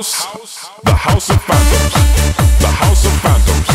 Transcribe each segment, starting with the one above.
The House of Phantoms. The House of Phantoms.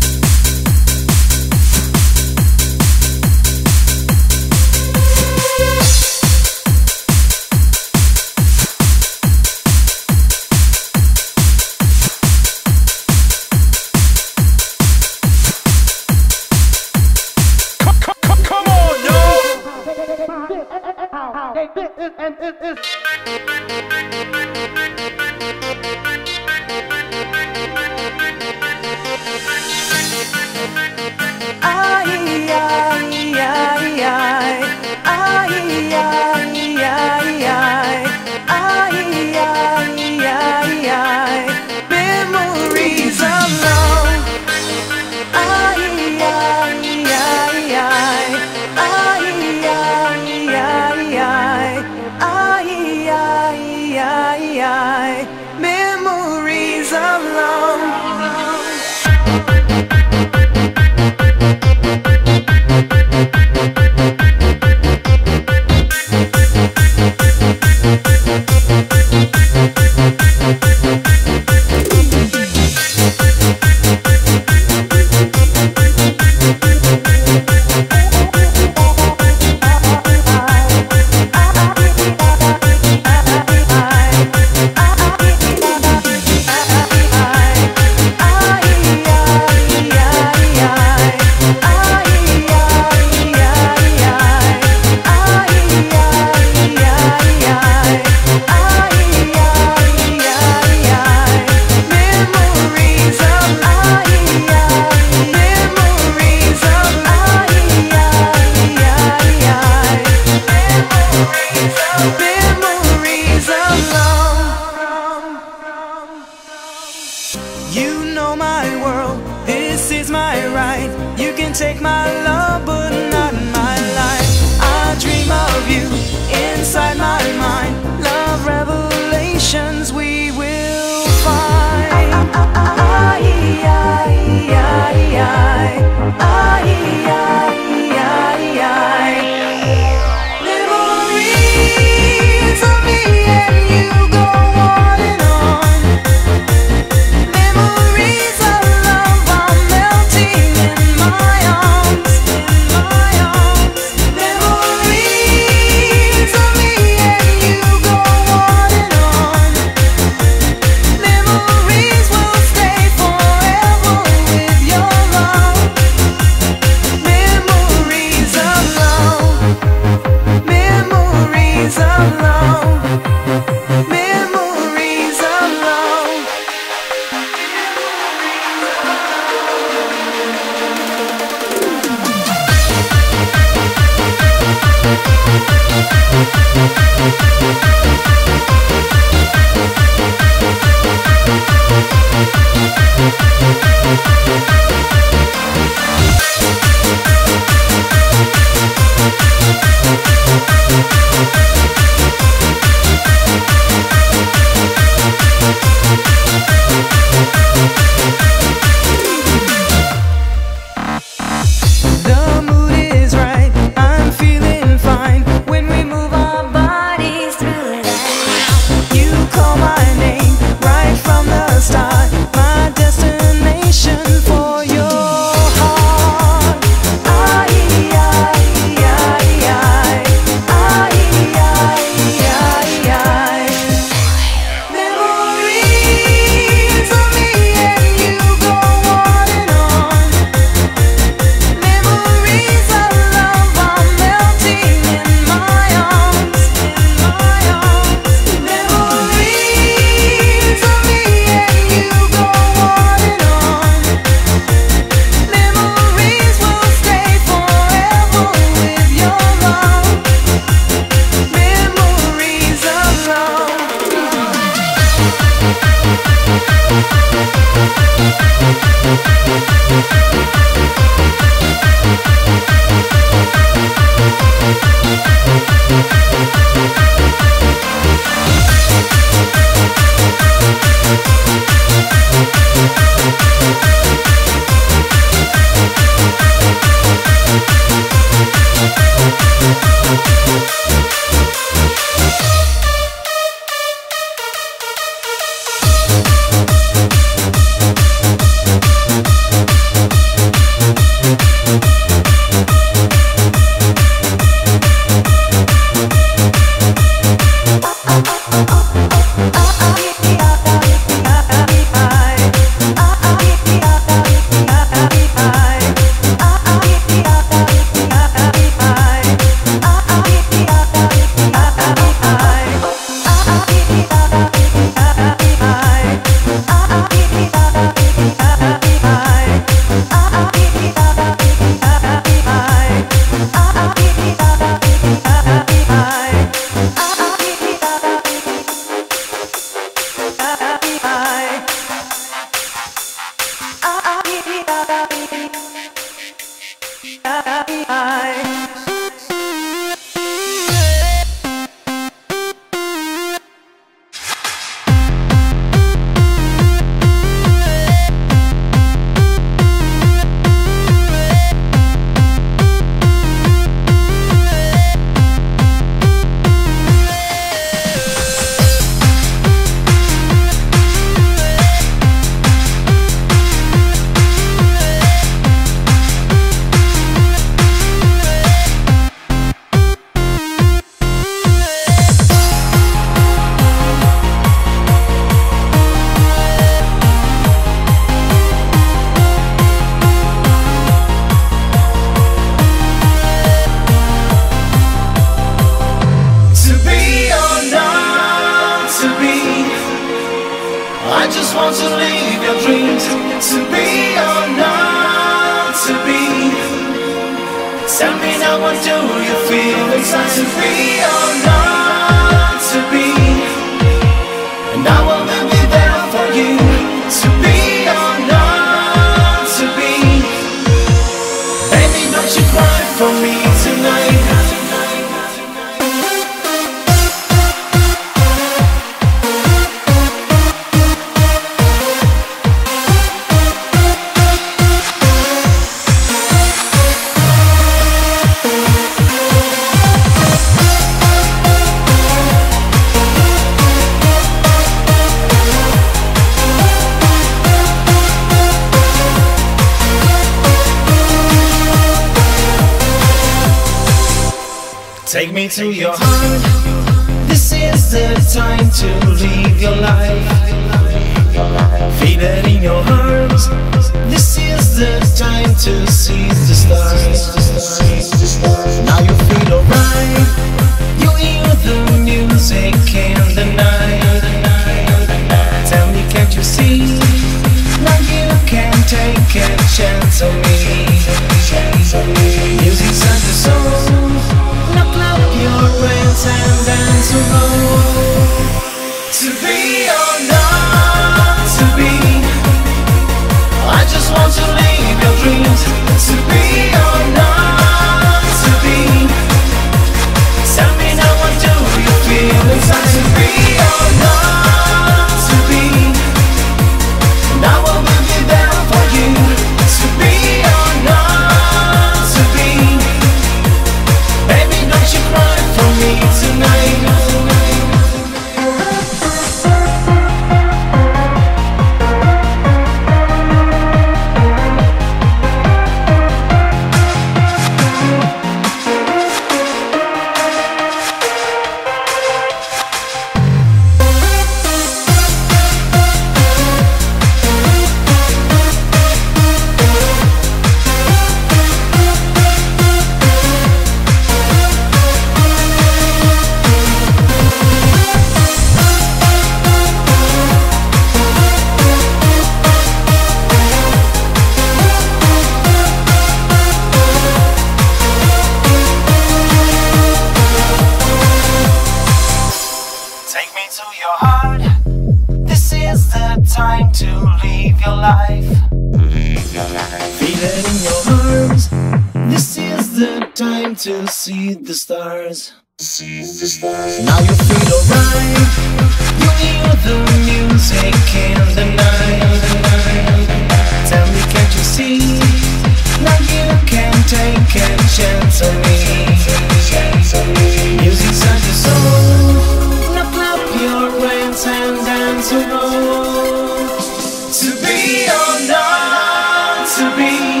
To be or not to be.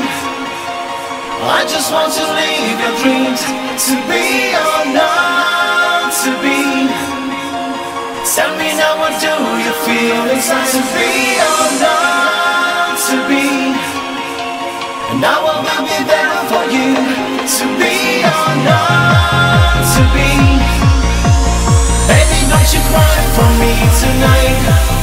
I just want to live your dreams. To be or not to be. Tell me now, what do you feel inside? To be or not to be. And I will be there for you. To be or not to be. Baby, don't you cry for me tonight.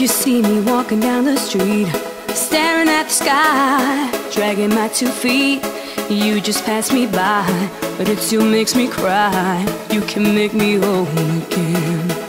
You see me walking down the street, staring at the sky, dragging my two feet, you just pass me by, but it still makes me cry. You can make me whole again.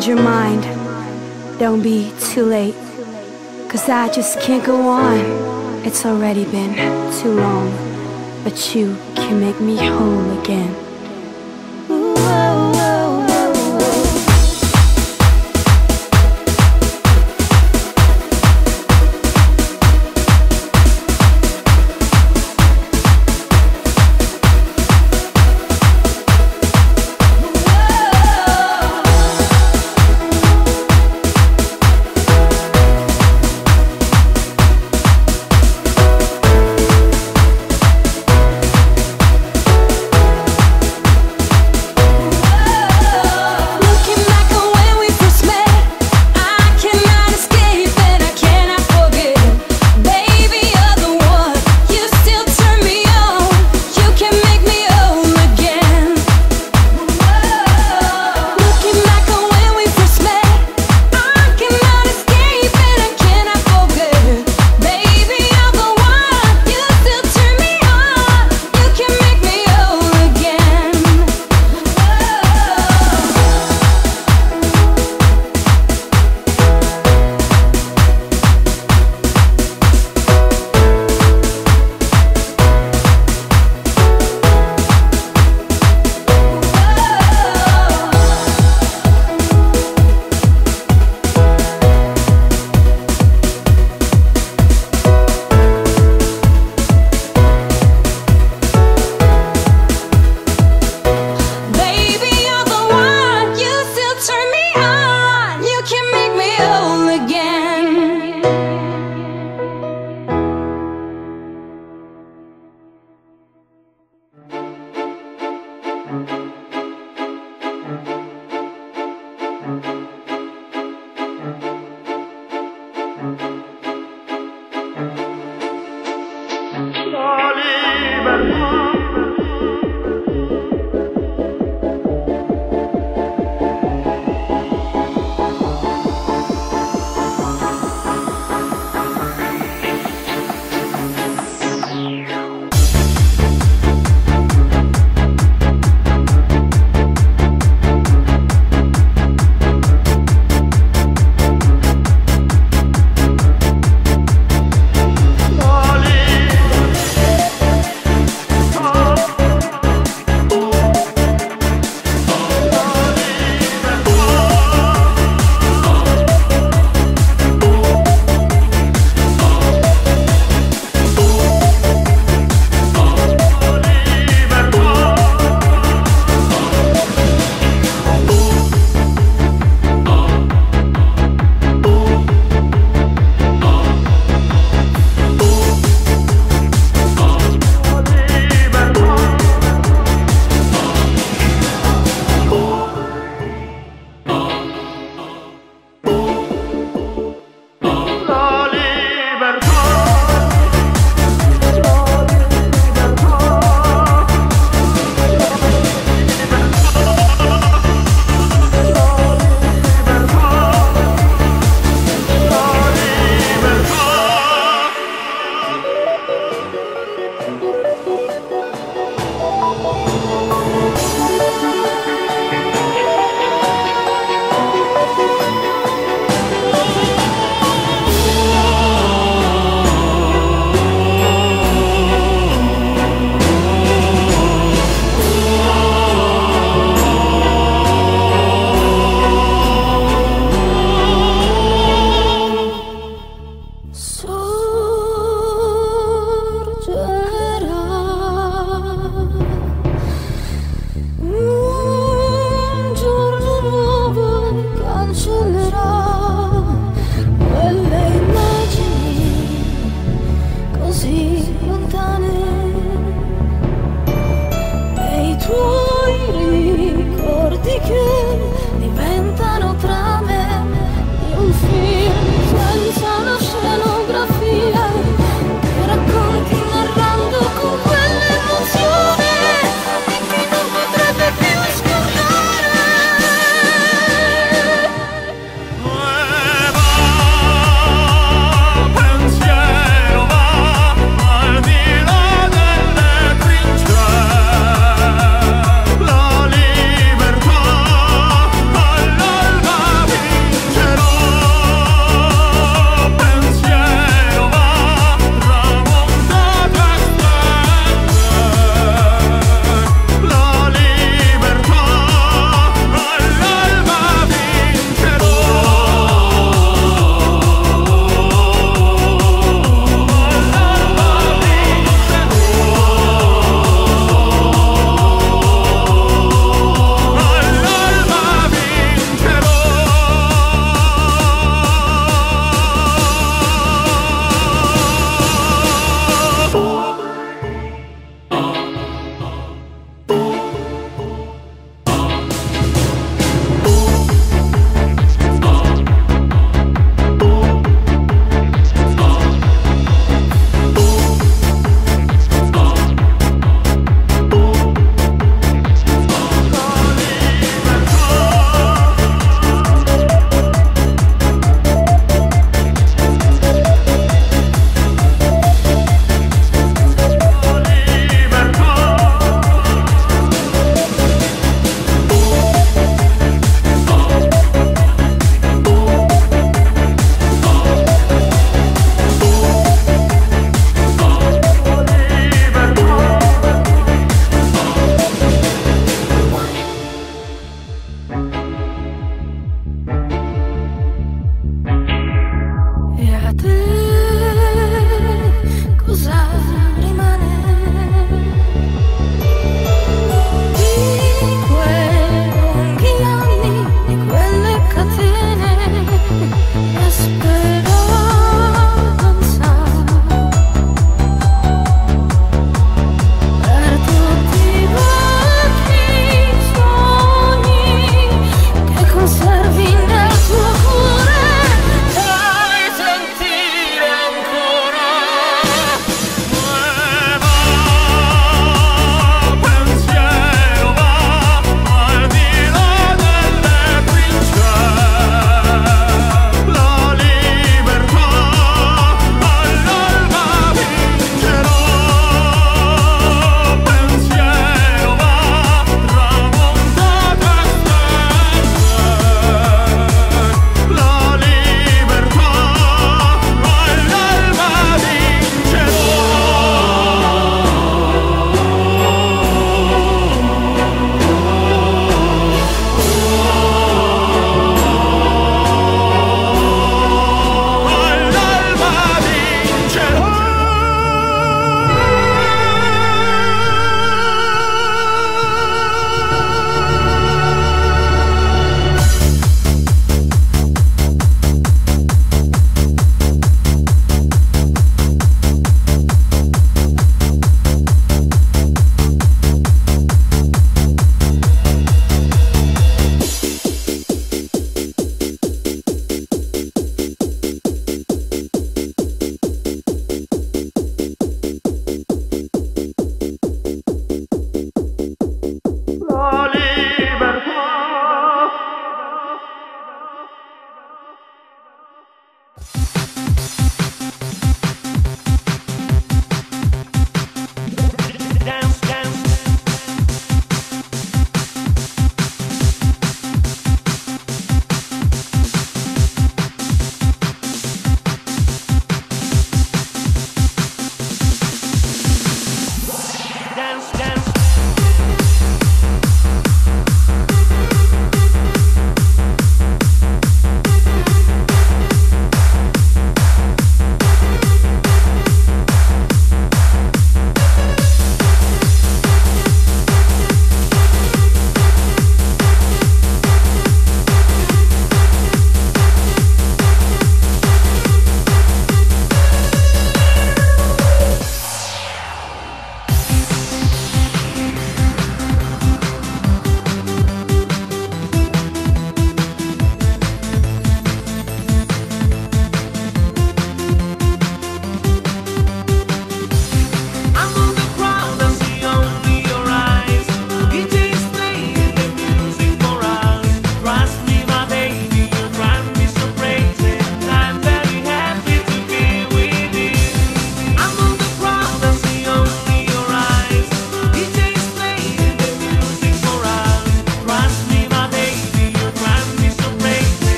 change your mind, don't be too late. Cause I just can't go on, it's already been too long. But you can make me whole again.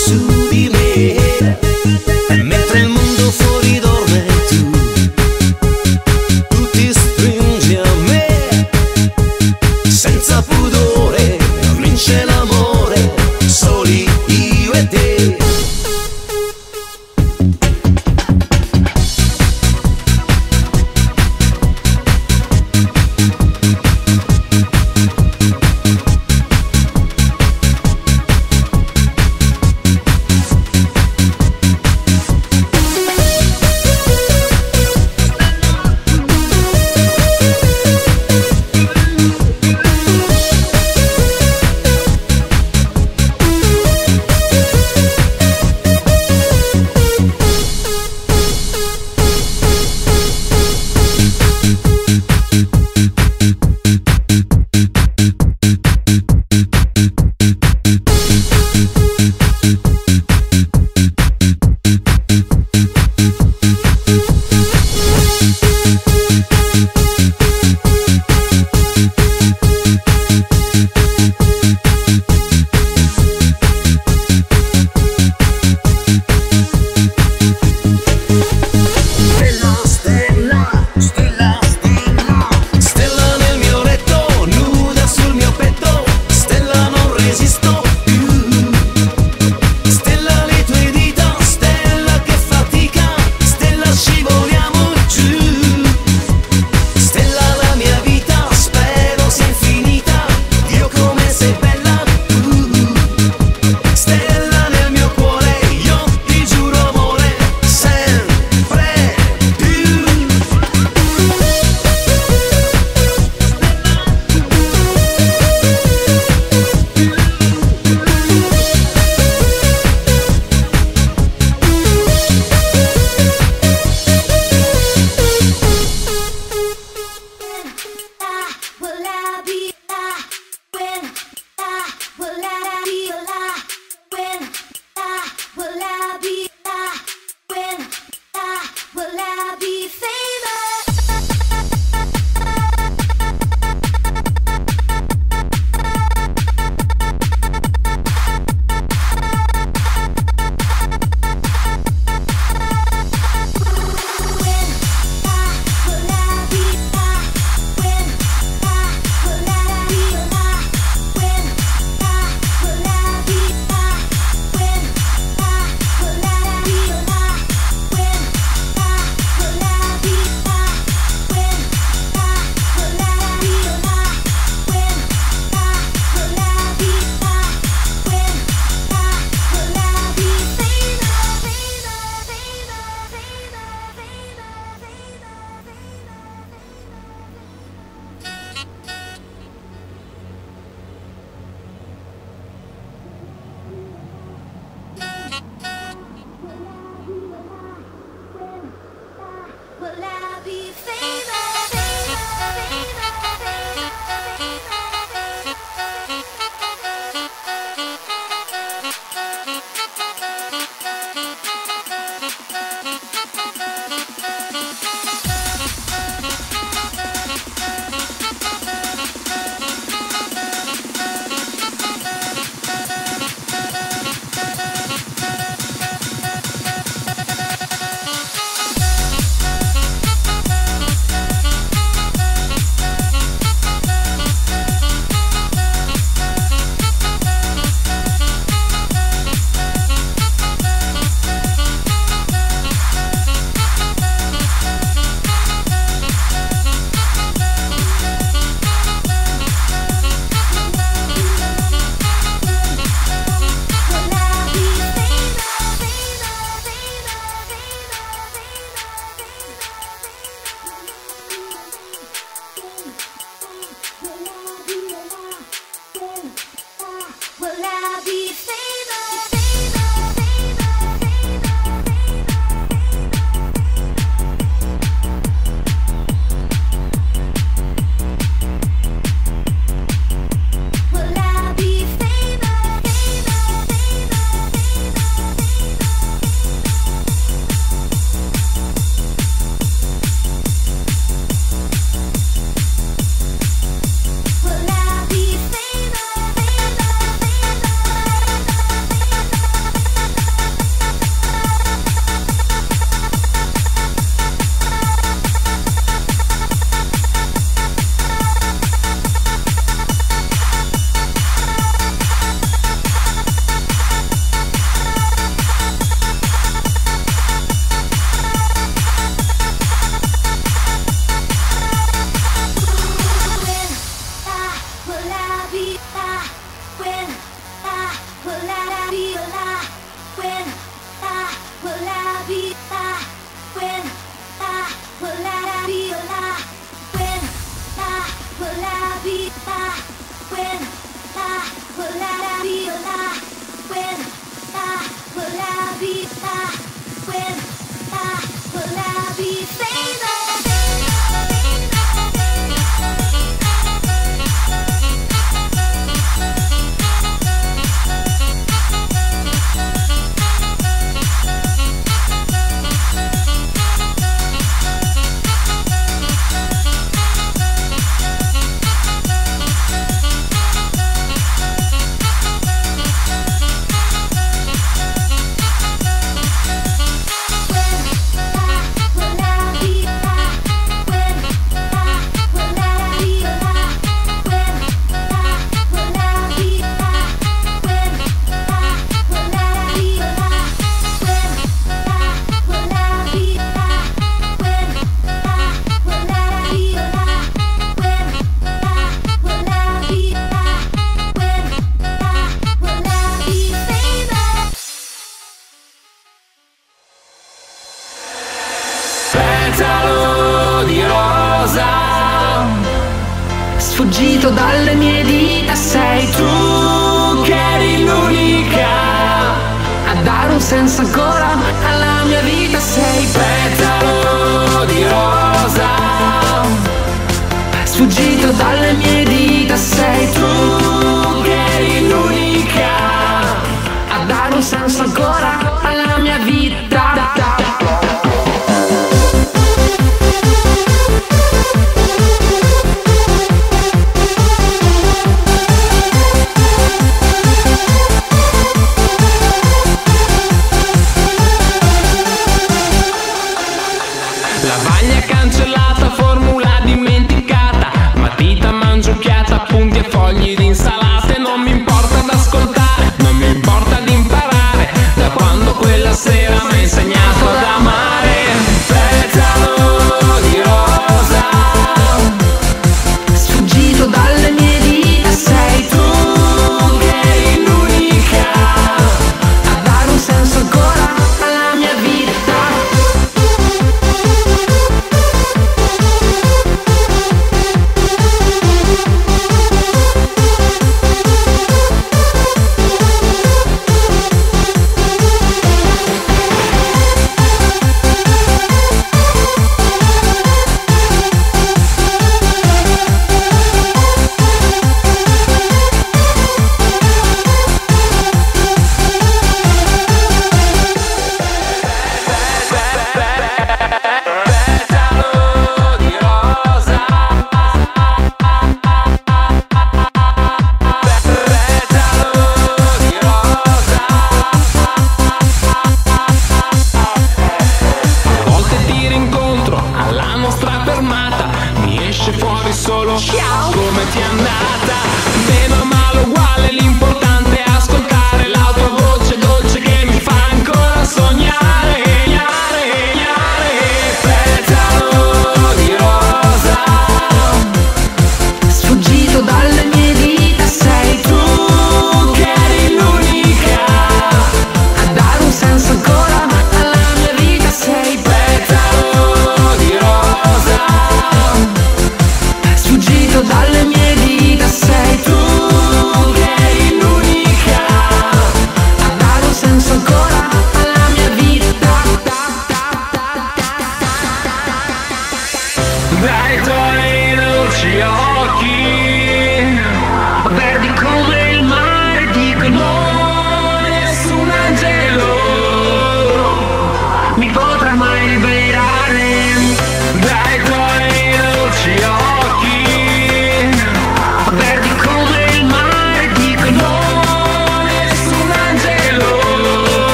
soon.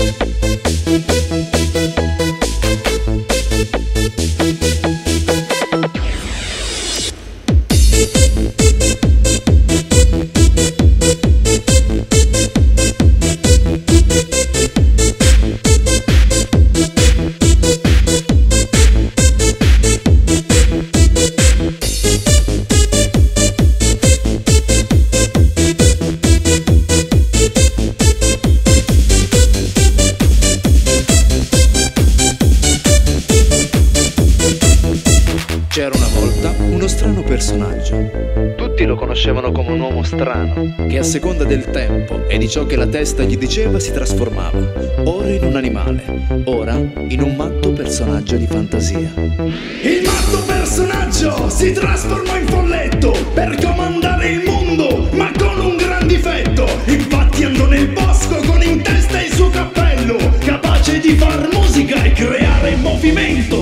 Thank strano, che a seconda del tempo e di ciò che la testa gli diceva si trasformava, ora in un animale, ora in un matto personaggio di fantasia. Il matto personaggio si trasformò in folletto per comandare il mondo, ma con un gran difetto. Infatti andò nel bosco con in testa il suo cappello, capace di far musica e creare movimento.